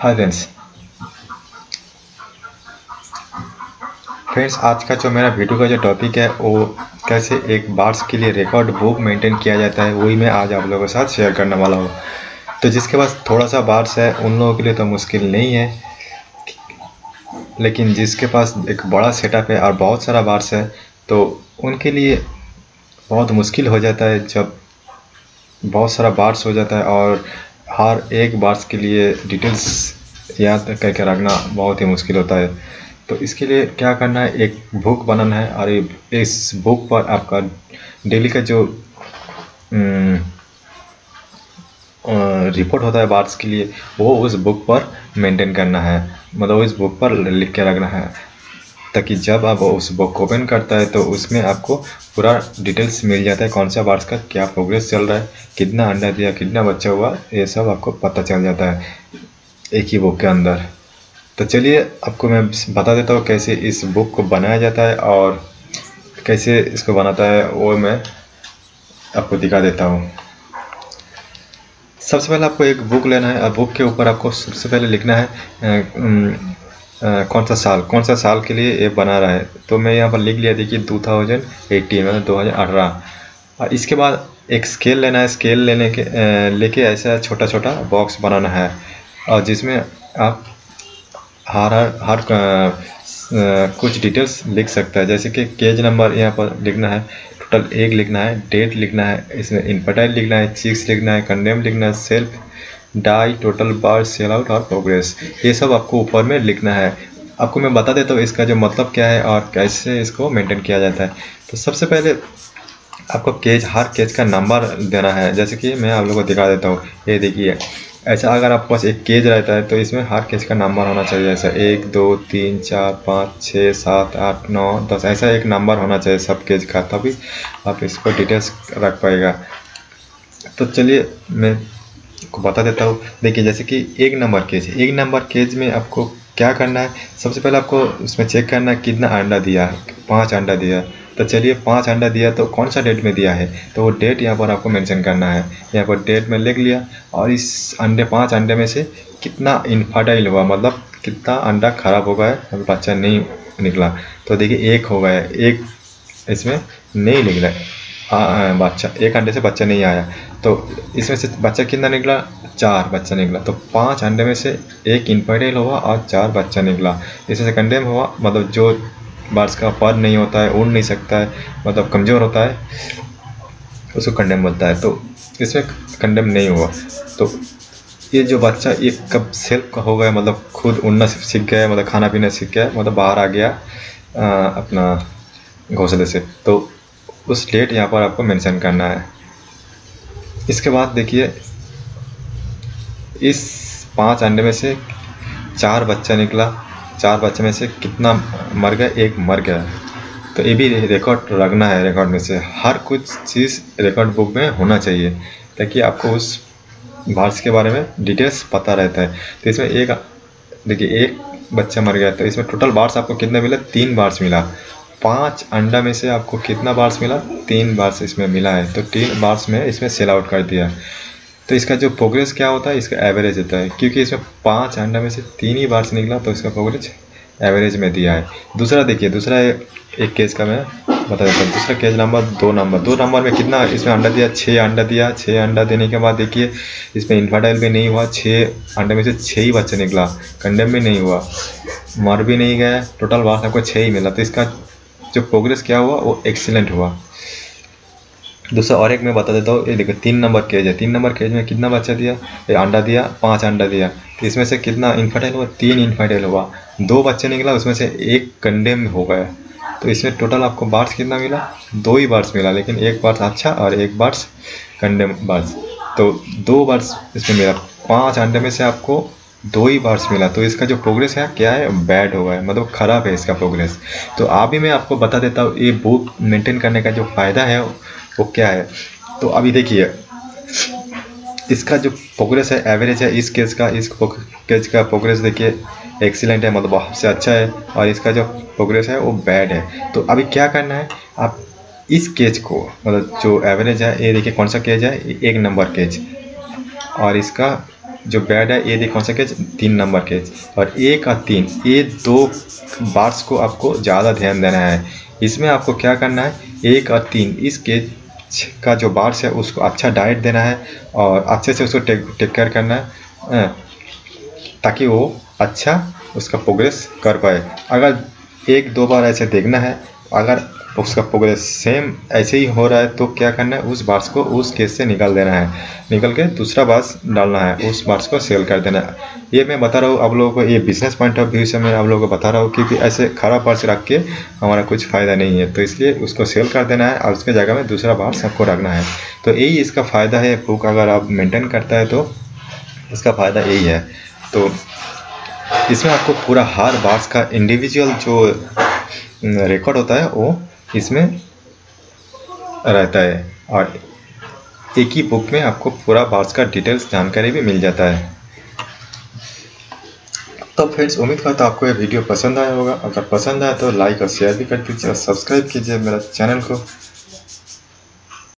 Friends friends आज का जो मेरा वीडियो का जो टॉपिक है, वो कैसे एक बार्स के लिए रिकॉर्ड बुक मेंटेन किया जाता है, वही मैं आज आप लोगों के साथ शेयर करने वाला हूँ। तो जिसके पास थोड़ा सा बार्स है, उन लोगों के लिए तो मुश्किल नहीं है। लेकिन जिसके पास एक बड़ा सेटअप है और बहुत सारा बार्स है तो उनके लिए बहुत मुश्किल हो जाता है जब बहुत सारा बार्स हो जाता है और हर एक बार्स के लिए डिटेल्स याद करके रखना बहुत ही मुश्किल होता है। तो इसके लिए क्या करना है? एक बुक बनाना है और इस बुक पर आपका डेली का जो रिपोर्ट होता है बार्स के लिए, वो उस बुक पर मेंटेन करना है। मतलब उस बुक पर लिख के रखना है। ताकि जब आप उस बुक को ओपन करता है तो उसमें आपको पूरा डिटेल्स मिल जाता है, कौन सा बार्स का क्या प्रोग्रेस चल रहा है, कितना अंडा दिया, कितना बच्चा हुआ, ये सब आपको पता चल जाता है एक ही बुक के अंदर। तो चलिए, आपको मैं बता देता हूँ कैसे इस बुक को बनाया जाता है और कैसे इसको बनाता है, वो मैं आपको दिखा देता हूँ। सबसे पहले आपको एक बुक लेना है, और बुक के ऊपर आपको सबसे पहले लिखना है कौन सा साल, कौन सा साल के लिए ये बना रहा है? तो मैं यहाँ पर लिख लिया, देखिए टू थाउज़ेंड एटीन मतलब दो हज़ार अठारह और इसके बाद एक स्केल लेना है स्केल लेने के लेके ऐसा छोटा छोटा बॉक्स बनाना है। और जिसमें आप हर हर हर कुछ डिटेल्स लिख सकता है। जैसे कि केज नंबर यहाँ पर लिखना है टोटल एक लिखना है डेट लिखना है, इसमें इनफर्टाइल लिखना है चिक्स लिखना है कंडेम लिखना है self die total bar sell out और प्रोग्रेस ये सब आपको ऊपर में लिखना है। आपको मैं बता देता हूँ, इसका जो मतलब क्या है और कैसे इसको मेंटेन किया जाता है। तो सबसे पहले आपको केज हर केज का नंबर देना है। जैसे कि मैं आप लोगों को दिखा देता हूँ। ये देखिए, ऐसा अगर आपके पास एक केज रहता है तो इसमें हर केज का नंबर होना चाहिए। ऐसा एक, दो, तीन, चार, पाँच, छः, सात, आठ, नौ, दस, ऐसा एक नंबर होना चाहिए सब केज का, तभी आप इसको डिटेल्स रख पाएगा। तो चलिए, मैं को बता देता हूँ। देखिए, जैसे कि एक नंबर केज एक नंबर केज में आपको क्या करना है? सबसे पहले आपको उसमें चेक करना है कितना अंडा दिया है, पाँच अंडा दिया तो चलिए, पाँच अंडा दिया तो कौन सा डेट में दिया है? तो वो डेट यहाँ पर आपको मेंशन करना है। यहाँ पर डेट में लिख लिया और इस अंडे, पाँच अंडे में से कितना इनफर्टाइल हुआ मतलब कितना अंडा खराब हो गया है बच्चा नहीं निकला। तो देखिए, एक हो गया एक इसमें नहीं निकला बच्चा एक अंडे से बच्चा नहीं आया तो इसमें से बच्चा कितना निकला चार बच्चा निकला तो पाँच अंडे में से एक इनफर्टाइल हुआ और चार बच्चा निकला इसमें से कंडेम हुआ मतलब जो बार्स का पर नहीं होता है उड़ नहीं सकता है मतलब कमज़ोर होता है उसको कंडेम बोलता है तो इसमें कंडेम नहीं हुआ तो ये जो बच्चा एक कब सेल्फ का हो गया मतलब खुद उड़ना सीख गया मतलब खाना पीना सीख गया मतलब बाहर आ गया आ, अपना घोंसले से तो उस डेट यहाँ पर आपको मेंशन करना है। इसके बाद देखिए, इस पाँच अंडे में से चार बच्चा निकला। चार बच्चे में से कितना मर गया? एक मर गया। तो ये भी रिकॉर्ड रखना है रिकॉर्ड में से। हर कुछ चीज़ रिकॉर्ड बुक में होना चाहिए, ताकि आपको उस बार्स के बारे में डिटेल्स पता रहता है। तो इसमें एक, देखिए, एक बच्चा मर गया। तो इसमें टोटल बार्स आपको कितने मिला? तीन बार्स मिला। पाँच अंडा में से आपको कितना बार्स मिला? तीन बार्स इसमें मिला है। तो तीन बार्स में इसमें सेल आउट कर दिया। तो इसका जो प्रोग्रेस क्या होता है? इसका एवरेज होता है। क्योंकि इसमें पाँच अंडा में से तीन ही बार्स निकला तो इसका प्रोग्रेस एवरेज में दिया है। दूसरा देखिए, दूसरा एक केस का मैं बता देता हूँ। दूसरा केस नंबर दो नंबर दो नंबर में कितना इसमें अंडा दिया? छः अंडा दिया। छः अंडा देने के बाद देखिए, इसमें इन्फर्टाइल भी नहीं हुआ। छः अंडे में से छः ही बच्चे निकला। कंडेम भी नहीं हुआ। मर भी नहीं गया। टोटल बार आपको छः ही मिला। तो इसका जो प्रोग्रेस क्या हुआ, वो एक्सीलेंट हुआ। दूसरा और एक मैं बता देता हूँ, ये देखो, तीन नंबर केज है। तीन नंबर केज में कितना बच्चा दिया? ये अंडा दिया, पाँच अंडा दिया। तो इसमें से कितना इनफर्टाइल हुआ? तीन इनफर्टाइल हुआ। दो बच्चे निकला, उसमें से एक कंडे में हो गया। तो इसमें टोटल आपको बार्स कितना मिला? दो ही बार्स मिला, लेकिन एक बार्स अच्छा और एक बार्स कंडे बार्स तो दो बार्स इसमें मिला। पाँच अंडे में से आपको दो ही बार्स मिला। तो इसका जो प्रोग्रेस है, क्या है? बैड हो गया है। मतलब ख़राब है इसका प्रोग्रेस तो अभी मैं आपको बता देता हूँ, ये बुक मेंटेन करने का जो फ़ायदा है, वो क्या है? तो अभी देखिए, इसका जो प्रोग्रेस है एवरेज है, इस केस का, इस केस का प्रोग्रेस देखिए एक्सीलेंट है मतलब बहुत से अच्छा है, और इसका जो प्रोग्रेस है, वो बैड है। तो अभी क्या करना है? आप इस केज को मतलब जो एवरेज है, ये देखिए कौन सा केज है? एक नंबर केज और इसका जो बैड है, ये देखो सके, तीन नंबर केज और एक और तीन, ये दो बार्स को आपको ज़्यादा ध्यान देना है। इसमें आपको क्या करना है? एक और तीन इस केज का जो बार्स है, उसको अच्छा डाइट देना है और अच्छे से उसको टेक टेक केयर करना है ताकि वो अच्छा उसका प्रोग्रेस कर पाए। अगर एक दो बार ऐसे देखना है, अगर उसका प्रोग्रेस सेम ऐसे ही हो रहा है तो क्या करना है? उस बार्स को उस केस से निकाल देना है। निकल के दूसरा बार्स डालना है, उस बार्स को सेल कर देना है। ये मैं बता रहा हूँ आप लोगों को, ये बिज़नेस पॉइंट ऑफ़ व्यू से मैं आप लोगों को बता रहा हूँ, क्योंकि ऐसे खराब बार्स रख के हमारा कुछ फ़ायदा नहीं है। तो इसलिए उसको सेल कर देना है और उसके जगह में दूसरा बार्स आपको रखना है। तो यही इसका फ़ायदा है बुक अगर आप मेनटेन करता है तो इसका फ़ायदा यही है। तो इसमें आपको पूरा हर बार्स का इंडिविजुअल जो रिकॉर्ड होता है, वो इसमें रहता है और एक ही बुक में आपको पूरा बार्स का डिटेल्स जानकारी भी मिल जाता है। तो फ्रेंड्स उम्मीद करता हूँ आपको ये वीडियो पसंद आया होगा। अगर पसंद आया तो लाइक और शेयर भी कर दीजिए और सब्सक्राइब कीजिए मेरा चैनल को।